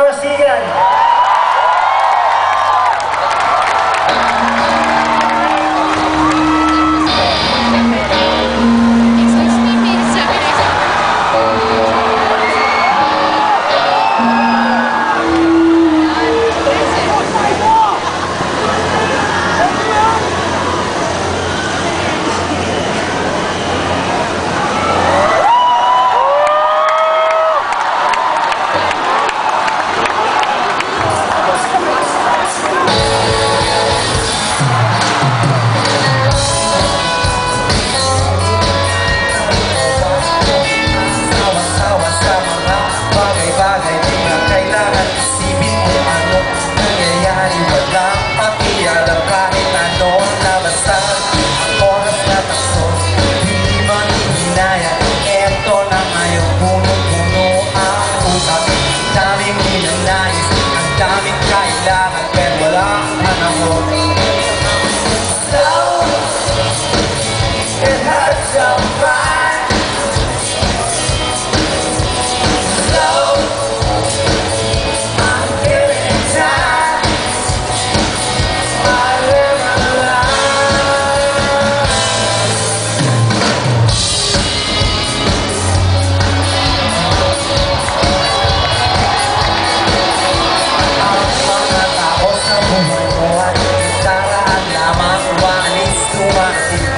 you again. back.